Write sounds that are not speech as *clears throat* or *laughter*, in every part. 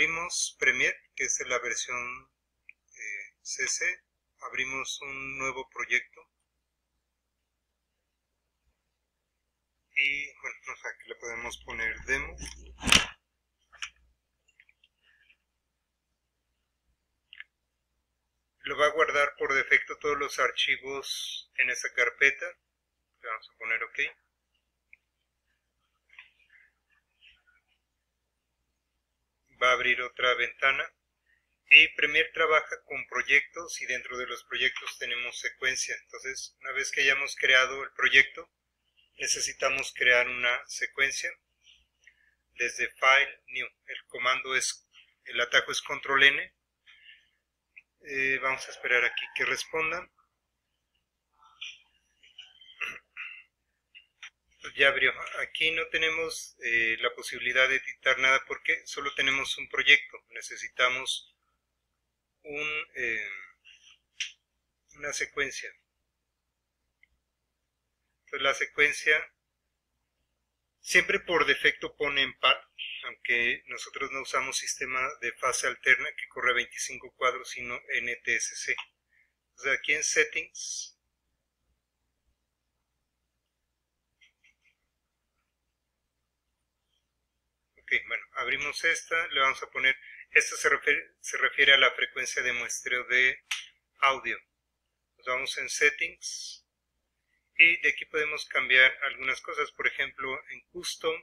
abrimos Premiere, que es la versión eh, CC, abrimos un nuevo proyecto. Y bueno, aquí le podemos poner demo. Lo va a guardar por defecto todos los archivos en esa carpeta. Le vamos a poner ok va a abrir otra ventana y Premiere trabaja con proyectos y dentro de los proyectos tenemos secuencia entonces una vez que hayamos creado el proyecto necesitamos crear una secuencia desde File, New. El comando es, el atajo es Control N. Eh, vamos a esperar aquí que respondan. Ya abrió. Aquí no tenemos eh, la posibilidad de editar nada porque solo tenemos un proyecto. Necesitamos eh, una secuencia. Entonces la secuencia siempre por defecto pone en par, aunque nosotros no usamos sistema de fase alterna que corre 25 cuadros, sino NTSC. Entonces aquí en Settings, bueno, abrimos esta, le vamos a poner, esta se refiere, a la frecuencia de muestreo de audio. Nos vamos en Settings, y de aquí podemos cambiar algunas cosas. Por ejemplo en custom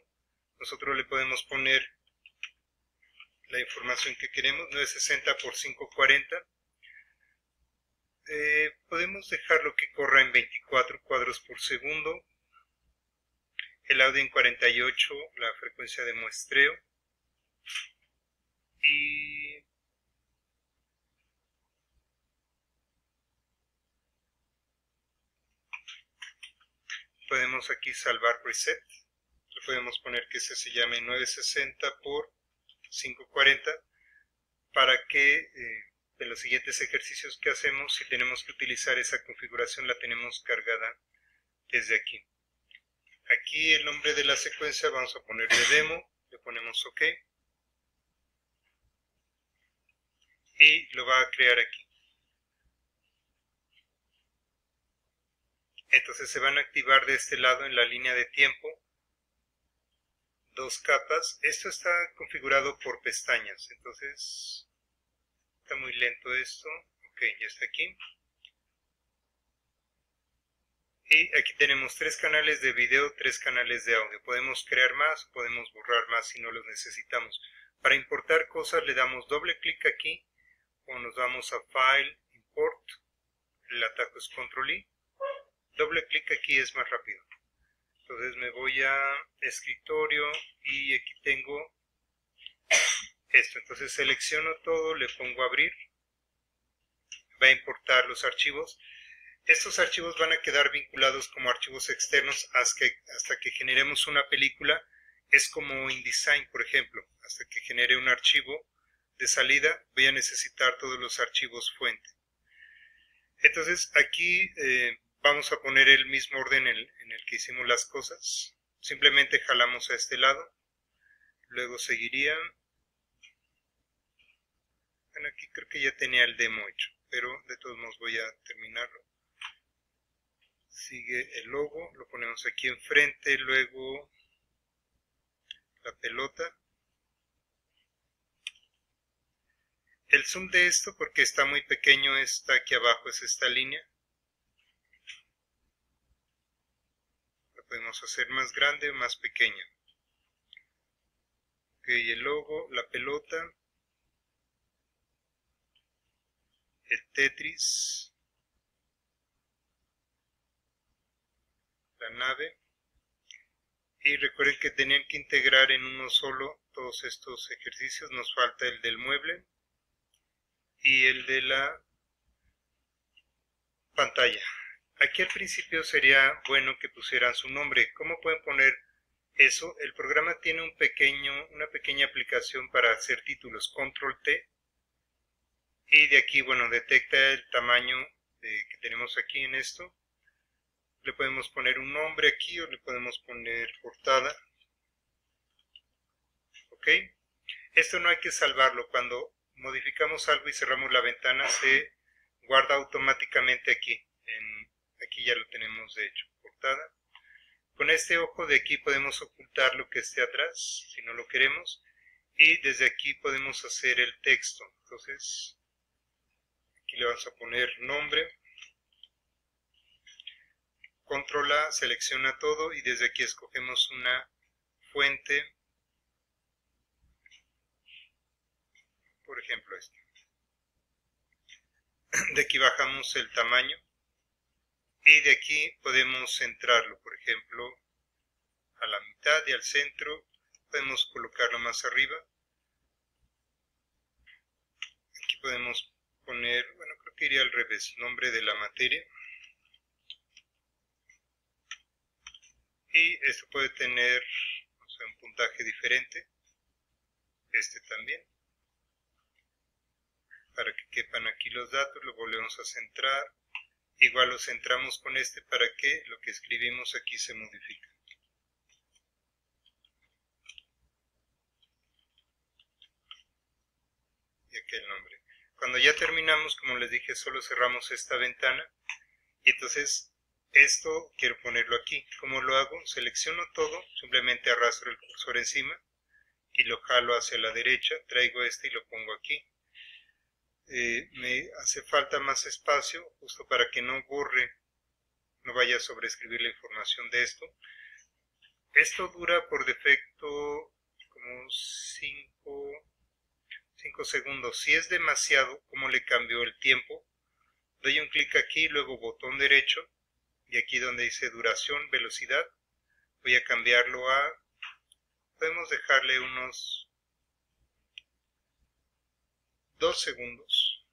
nosotros le podemos poner la información que queremos 960 por 540 eh, podemos dejarlo que corra en 24 cuadros por segundo el audio en 48 la frecuencia de muestreo. Y podemos aquí salvar preset. Le podemos poner que ese se llame 960 por 540 para que eh, en los siguientes ejercicios que hacemos si tenemos que utilizar esa configuración la tenemos cargada desde aquí aquí el nombre de la secuencia vamos a ponerle demo le ponemos ok y lo va a crear aquí Entonces se van a activar de este lado en la línea de tiempo dos capas. Esto está configurado por pestañas, entonces está muy lento esto. Ok, ya está aquí. Y aquí tenemos tres canales de video, tres canales de audio. Podemos crear más, podemos borrar más si no los necesitamos. Para importar cosas le damos doble clic aquí o nos vamos a File, Import. El atajo es Control I doble clic aquí es más rápido entonces me voy a escritorio y aquí tengo esto entonces selecciono todo le pongo abrir va a importar los archivos estos archivos van a quedar vinculados como archivos externos hasta que, hasta que generemos una película es como InDesign por ejemplo hasta que genere un archivo de salida voy a necesitar todos los archivos fuente entonces aquí eh, vamos a poner el mismo orden en el, que hicimos las cosas. Simplemente jalamos a este lado. Luego seguiría. Bueno, aquí creo que ya tenía el demo hecho, pero de todos modos voy a terminarlo. Sigue el logo, lo ponemos aquí enfrente, luego la pelota. El zoom de esto, porque está muy pequeño, está aquí abajo, es esta línea. podemos hacer más grande o más pequeña. Ok, el logo, la pelota, el Tetris, nave. Y recuerden que tenían que integrar en uno solo todos estos ejercicios. Nos falta el del mueble y el de la pantalla. Aquí al principio sería bueno que pusieran su nombre. ¿Cómo pueden poner eso? El programa tiene un pequeño, una pequeña aplicación para hacer títulos, control T. Y de aquí, bueno, detecta el tamaño que tenemos aquí en esto. Le podemos poner un nombre aquí o le podemos poner portada. ¿Ok? Esto no hay que salvarlo. Cuando modificamos algo y cerramos la ventana, se guarda automáticamente aquí. Aquí ya lo tenemos de hecho, portada. Con este ojo de aquí podemos ocultar lo que esté atrás, si no lo queremos. Y desde aquí podemos hacer el texto. Entonces, aquí le vamos a poner nombre. Control A, selecciona todo y desde aquí escogemos una fuente por ejemplo este. De aquí bajamos el tamaño y de aquí podemos centrarlo, por ejemplo, a la mitad y al centro, podemos colocarlo más arriba. Aquí podemos poner, bueno, creo que iría al revés, nombre de la materia. Y esto puede tener un puntaje diferente, este también para que quepan aquí los datos, lo volvemos a centrar, igual lo centramos con este para que lo que escribimos aquí se modifique. Y aquí el nombre. Cuando ya terminamos, como les dije, solo cerramos esta ventana y entonces esto quiero ponerlo aquí. ¿Cómo lo hago? Selecciono todo, simplemente arrastro el cursor encima y lo jalo hacia la derecha, traigo este y lo pongo aquí eh, me hace falta más espacio justo para que no borre, no vaya a sobreescribir la información de esto. Esto dura por defecto como 5 segundos. Si es demasiado, como le cambio el tiempo? Doy un clic aquí, luego botón derecho y aquí donde dice duración, velocidad, voy a cambiarlo a, podemos dejarle unos dos segundos.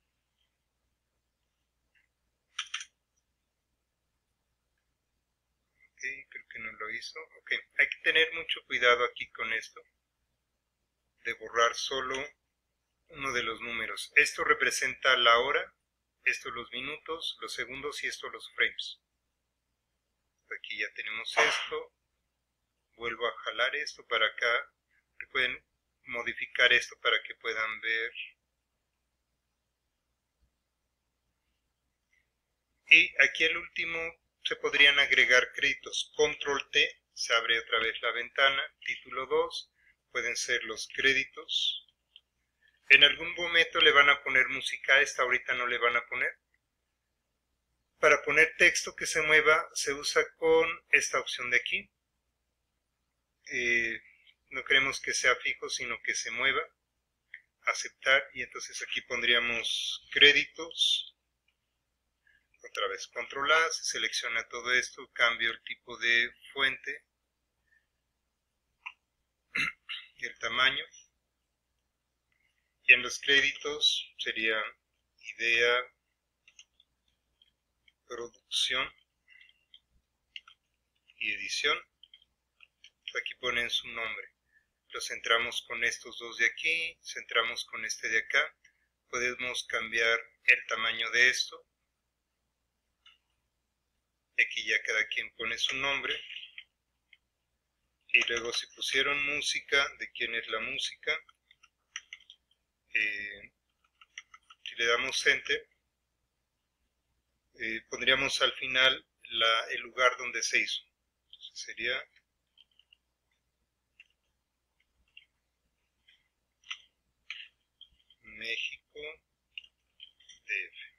Ok, creo que no lo hizo. Ok, hay que tener mucho cuidado aquí con esto. De borrar solo uno de los números. Esto representa la hora, esto los minutos, los segundos y esto los frames. Aquí ya tenemos esto. Vuelvo a jalar esto para acá. Pueden modificar esto para que puedan ver Y aquí el último se podrían agregar créditos. Control T, se abre otra vez la ventana. Título 2, pueden ser los créditos. En algún momento le van a poner música, esta ahorita no le van a poner. Para poner texto que se mueva se usa con esta opción de aquí. Eh, no queremos que sea fijo, sino que se mueva. Aceptar y entonces aquí pondríamos créditos otra vez control A, se selecciona todo esto, cambio el tipo de fuente *clears throat* el tamaño. Y en los créditos sería idea, producción y edición. Aquí ponen su nombre. Lo centramos con estos dos de aquí, centramos con este de acá. Podemos cambiar el tamaño de esto Aquí ya cada quien pone su nombre. Y luego si pusieron música, de quién es la música. Eh, si le damos enter, eh, pondríamos al final la, el lugar donde se hizo. Entonces sería México DF.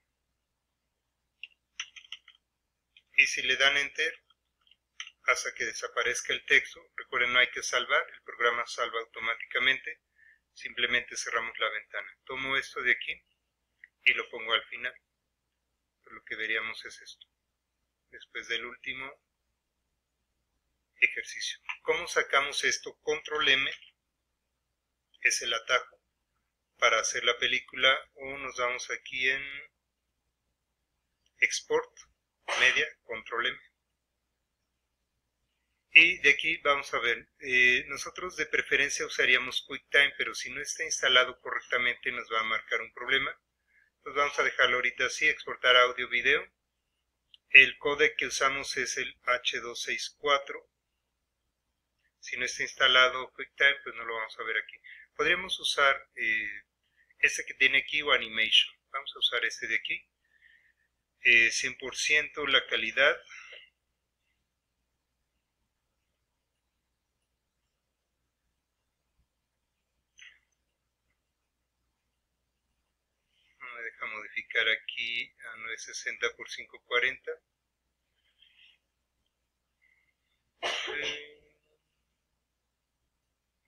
y si le dan enter hasta que desaparezca el texto, recuerden no hay que salvar, el programa salva automáticamente, simplemente cerramos la ventana. Tomo esto de aquí y lo pongo al final. Lo que veríamos es esto. Después del último ejercicio. ¿Cómo sacamos esto? Control M es el atajo para hacer la película o nos damos aquí en export media, control M. Y de aquí vamos a ver, eh, nosotros de preferencia usaríamos QuickTime, pero si no está instalado correctamente nos va a marcar un problema. Entonces vamos a dejarlo ahorita así, exportar audio video. El codec que usamos es el H264. Si no está instalado QuickTime, pues no lo vamos a ver aquí. podríamos usar eh, este que tiene aquí o animation. Vamos a usar este de aquí. 100% eh, la calidad. Deja modificar aquí a 960 x 540.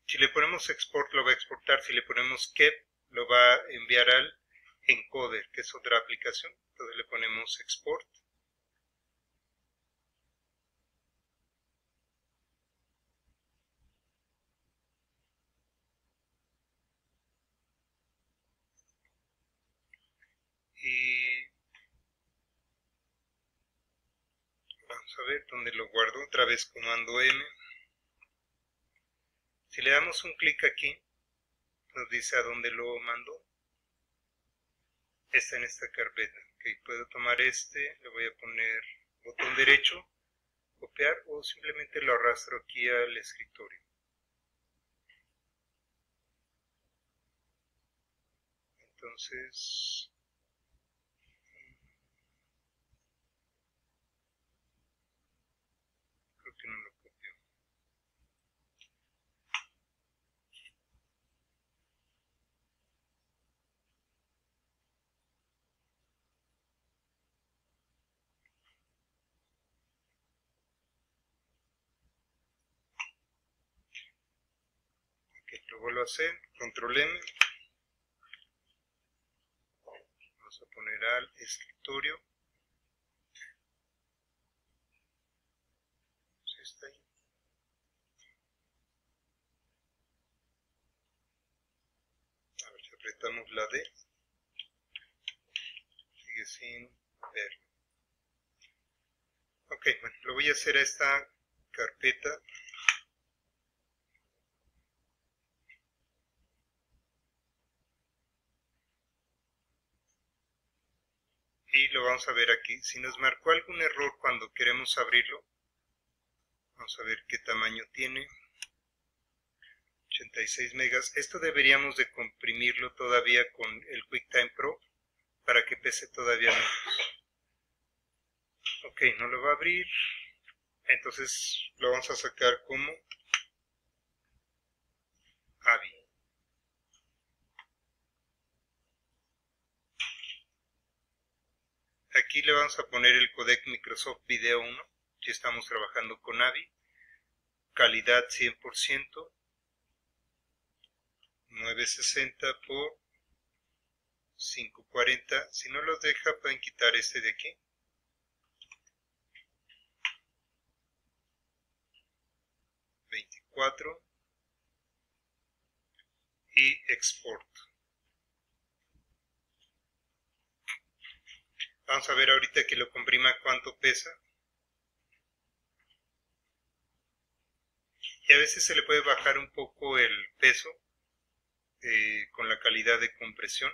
Si le ponemos export lo va a exportar, si le ponemos kep lo va a enviar al encoder, que es otra aplicación. Entonces le ponemos export. Y vamos a ver dónde lo guardo. Otra vez comando M. Si le damos un clic aquí, nos dice a dónde lo mando. Está en esta carpeta. Ok, puedo tomar este, le voy a poner botón derecho, copiar o simplemente lo arrastro aquí al escritorio. Entonces, lo vuelvo a hacer, control M, vamos a poner al escritorio, está ahí. A ver si apretamos la D, sigue sin ver. Ok, bueno, lo voy a hacer a esta carpeta y lo vamos a ver aquí. Si nos marcó algún error cuando queremos abrirlo, vamos a ver qué tamaño tiene. 86 megas. Esto deberíamos de comprimirlo todavía con el QuickTime Pro para que pese todavía menos. Ok, no lo va a abrir. Entonces lo vamos a sacar como AVI. Aquí le vamos a poner el codec Microsoft Video 1, si estamos trabajando con AVI. Calidad 100%, 960 por 540. Si no los deja, pueden quitar este de aquí. ...24... ...y export... Vamos a ver ahorita que lo comprima cuánto pesa. Y a veces se le puede bajar un poco el peso eh, con la calidad de compresión.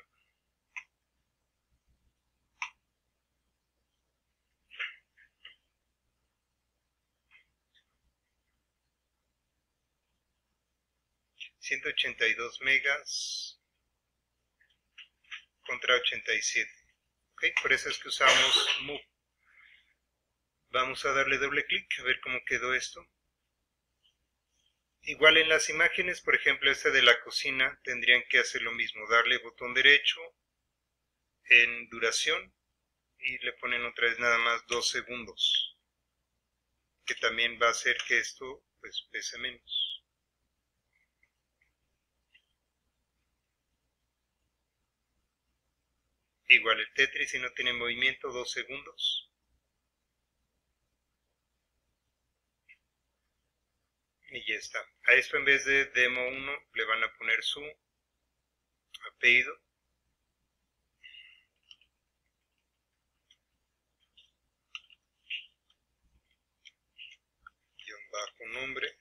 ...182 megas... ...contra 87 por eso es que usamos move. Vamos a darle doble clic a ver cómo quedó esto. Igual en las imágenes, por ejemplo esta de la cocina, tendrían que hacer lo mismo, darle botón derecho en duración y le ponen otra vez nada más dos segundos, que también va a hacer que esto pues pese menos. Igual el Tetris si no tiene movimiento, dos segundos. Y ya está. A esto en vez de demo 1 le van a poner su apellido. Guión bajo nombre.